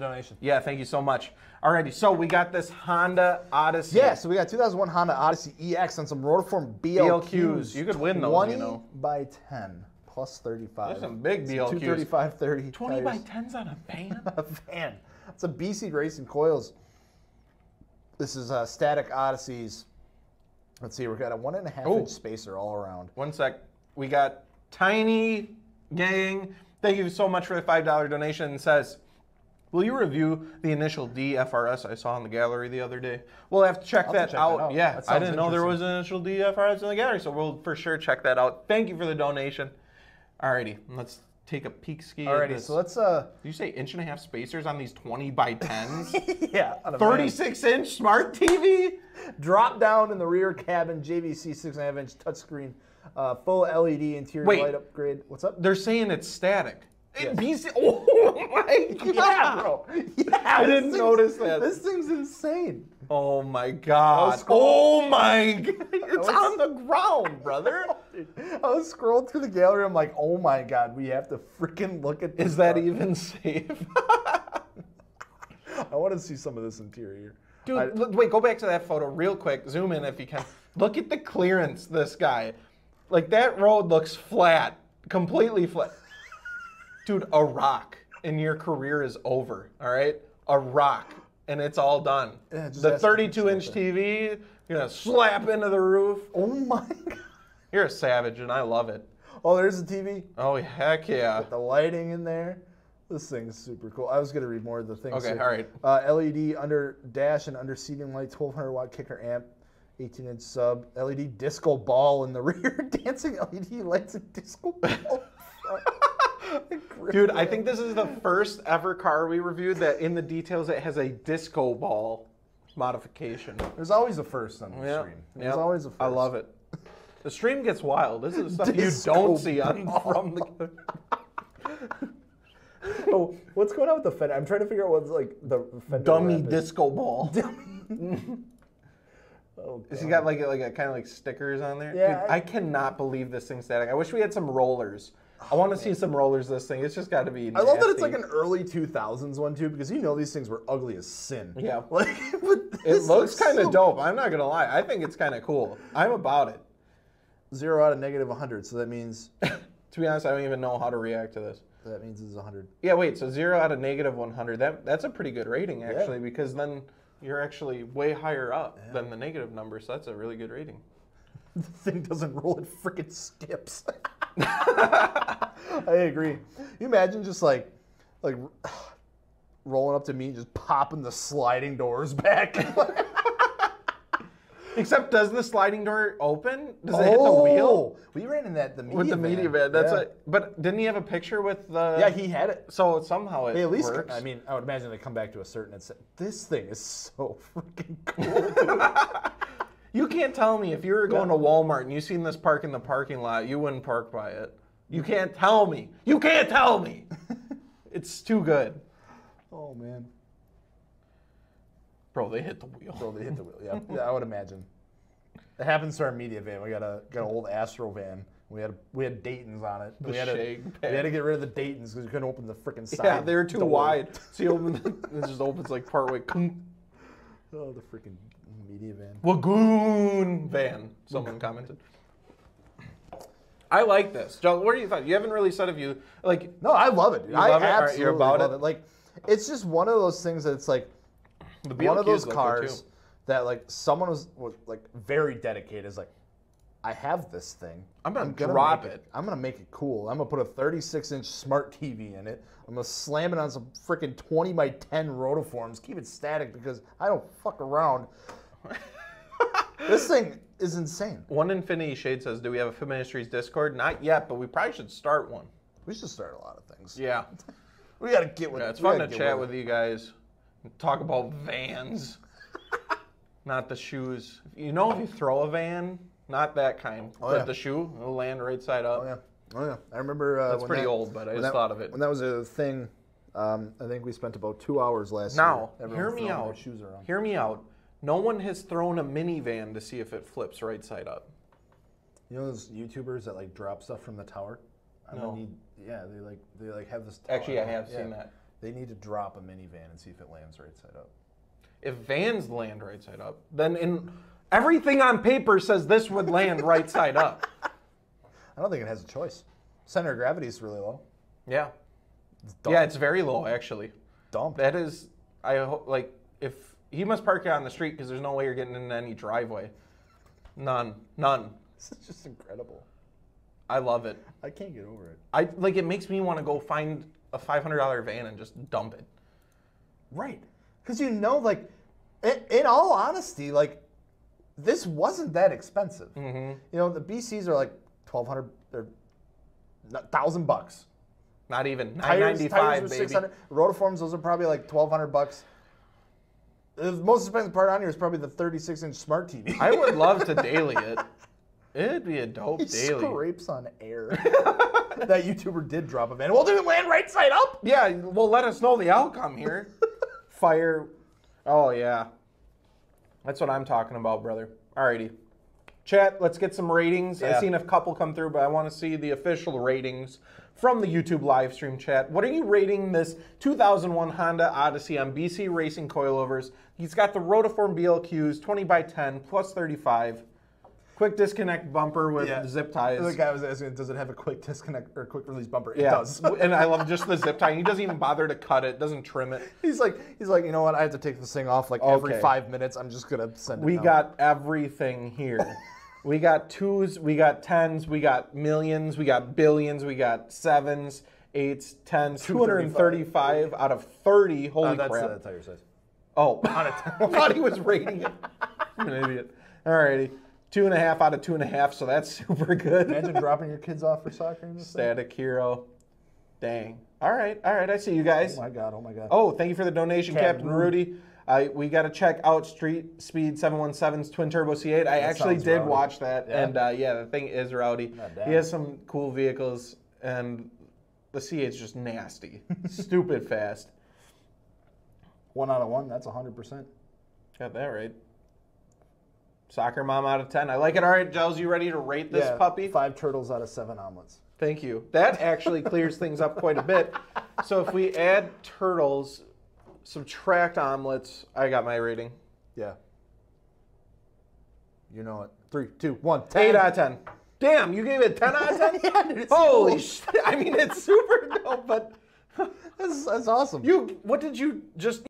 donation. Yeah, thank you so much. Alrighty, so we got this Honda Odyssey. Yeah, so we got 2001 Honda Odyssey EX on some rotiform BLQs. BLQs. You could win those, 20 you know. by 10 plus 35. There's some big Some BLQs. 235, 30. 20 by 10s on a van? a van. It's a BC Racing Coils. This is uh, Static Odysseys. Let's see, we've got a one and a half Oh. inch spacer all around. One sec. We got Tiny Gang. Thank you so much for the $5 donation. It says, Will you review the initial DFRS I saw in the gallery the other day? We'll have to check, that, to check out. that out. Yeah, I didn't know there was an initial DFRS in the gallery, so we'll for sure check that out. Thank you for the donation. Alrighty, let's take a peek ski. Alrighty, so let's uh Did you say inch and a half spacers on these 20 by 10s? yeah, on a van. 36 inch smart TV? drop down in the rear cabin, JVC six and a half inch touchscreen, uh, full LED interior Wait. light upgrade. What's up? They're saying it's static. Yes. BC Oh my god. Yeah, bro. Yeah, I didn't notice that. This thing's insane. Oh my god. Oh my god. It's was- on the ground, brother. I was scrolling through the gallery. I'm like, oh my god, we have to freaking look at this. Is that car. even safe? I want to see some of this interior. Dude, I- look, wait, go back to that photo real quick. Zoom in if you can. Look at the clearance, this guy. Like that road looks flat, completely flat. Dude, a rock and your career is over, all right? A rock and it's all done. Yeah, the 32 inch TV, you're gonna slap into the roof. oh my god. You're a savage and I love it. Oh, there's the TV. Oh, heck yeah. The lighting in there. This thing's super cool. I was gonna read more of the things. Okay, here. all right. Uh, LED under dash and under seating light, 1200 watt kicker amp, 18 inch sub, LED disco ball in the rear, dancing LED lights and disco ball. Dude, I think this is the first ever car we reviewed that in the details it has a disco ball modification. There's always a first on the Yeah, stream. There's yeah. always a first. I love it. The stream gets wild. This is stuff you don't see on ball. from the. Oh, what's going on with the fender? I'm trying to figure out what's like the fender. Dummy wrap is. disco ball. Oh, Has he got like a, like a kind of like stickers on there? Yeah, Dude, I- I cannot believe this thing's static. I wish we had some rollers. I want to see some rollers. This thing. It's just got to be. I love that it's like an early 2000s one too, because you know these things were ugly as sin. Yeah. Like, but It looks kind of so- dope. I'm not gonna lie. I think it's kind of cool. I'm about it. Zero out of negative 100, so that means To be honest, I don't even know how to react to this. that means it's 100. Yeah, wait. So zero out of negative 100. That that's a pretty good rating actually, because then you're actually way higher up than the negative number. So that's a really good rating. The thing doesn't roll; it freaking skips. I agree. You imagine just like, like rolling up to me, and just popping the sliding doors back. Except, does the sliding door open? Does it hit the oh! wheel Oh, We ran in that the media with the van. media van? That's yeah. a, But didn't he have a picture with the? Yeah, he had it. So somehow it They at least, works. I mean, I would imagine they come back to a certain and say, "This thing is so freaking cool." You can't tell me if you were going to Walmart and you seen this park in the parking lot, you wouldn't park by it. You can't tell me. You can't tell me. it's too good. oh man, Bro, they hit the wheel. Bro, they hit the wheel. Yeah, yeah, I would imagine. It happens to our media van. We got a got an old Astro van. We had we had Dayton's on it. The we had to, we had to get rid of the Dayton's because we couldn't open the freaking side. Yeah, they're too door. wide. So you open the, it just opens like partway. Kung. Oh, the freaking media van. Wagoon van. Someone commented. I like this, Joe. What do you thought? You haven't really said if you like. No, I love it. Dude. I love it? Absolutely about love it? it. Like, it's just one of those things that it's like The one of those cars that like someone was, was like very dedicated. Is like, I have this thing. I'm gonna drop make it. I'm gonna make it cool. I'm gonna put a 36 inch smart TV in it. I'm gonna slam it on some freaking 20 by 10 rotiforms. Keep it static because I don't fuck around. this thing is insane. One Infinity Shade says, "Do we have a Fitment Industries Discord? Not yet, but we probably should start one." We should start a lot of things. Yeah, We gotta get with yeah it. it's We fun to chat with with you guys, talk about vans, not the shoes. You know, if you throw a van, not that kind, but yeah. the shoe, it'll land right side up. Oh yeah, oh yeah. I remember. Uh, That's pretty that- old, but I just that- thought of it. when that was a thing. Um, I think we spent about two hours last Now, year. hear me out. Hear me out. No one has thrown a minivan to see if it flips right side up. You know those YouTubers that like drop stuff from the tower? I'm No. need. Yeah, they like they like have this. Tower. Actually, I have Yeah. seen that. They need to drop a minivan and see if it lands right side up. If vans land right side up, then in everything on paper says this would land right side up. I don't think it has a choice. Center of gravity is really low. Yeah. dumb. Yeah, it's very low actually. Dump. That is, I hope like if he must park it on the street because there's no way you're getting into any driveway. None, none. This is just incredible. I love it. I can't get over it. I like it makes me want to go find a five hundred dollar van and just dump it. Right. Because you know, like, in, in all honesty, like, this wasn't that expensive. Mm-hmm. You know, the BCs are like twelve hundred, they're thousand bucks. Not even nine ninety five, baby. Rotiforms, those are probably like twelve hundred bucks. The most expensive part on here is probably the thirty-six inch smart TV. I would love to daily it. It'd be a dope He daily. scrapes on air. that YouTuber did drop a van. Well, did it land right side up? Yeah, well, let us know the outcome here. Fire. Oh yeah, that's what I'm talking about, brother. Alrighty, chat. Let's get some ratings. I've seen a couple come through, but I want to see the official ratings from the YouTube live stream chat. What are you rating this 2001 Honda Odyssey on BC Racing coilovers? He's got the Rotiform BLQs, 20 by 10 plus 35. Quick disconnect bumper with zip ties. The guy was asking, does it have a quick disconnect or quick release bumper? It Yeah, does. and I love just the zip tie. He doesn't even bother to cut it. Doesn't trim it. He's like, he's like, you know what? I have to take this thing off like every five minutes. I'm just gonna send it. We out." got everything here. we got twos, we got tens, we got millions, we got billions, we got sevens, eights, tens, 235 out of 30. Holy Uh, that's crap. uh, tire size. oh, I thought he was rating it. I'm an idiot. All righty. Two and a half out of two and a half, so that's super good. Imagine dropping your kids off for soccer in this thing. Static hero. Dang. All right, all right, I see you guys. Oh my god! Oh my god! Oh, thank you for the donation, Captain Captain Rudy. Uh, we got to check out Street Speed 717's Twin Turbo C8. I actually did rowdy. watch that, Yeah? and uh, yeah, the thing is rowdy. He has some cool vehicles, and the C8's just nasty, stupid fast. One out of one. That's hundred percent. Got that right. Soccer mom out of 10. I like it. All right, Giles, you ready to rate this puppy? Five turtles out of seven omelets. Thank you. That actually clears things up quite a bit. So if we add turtles, subtract omelets, I got my rating. Yeah. You know it. Three, two, one. 8 out of 10. Damn, you gave it 10 out of 10? Yeah, dude, Holy cool. shit. I mean, it's super dope, but That's, that's awesome. you, what did you just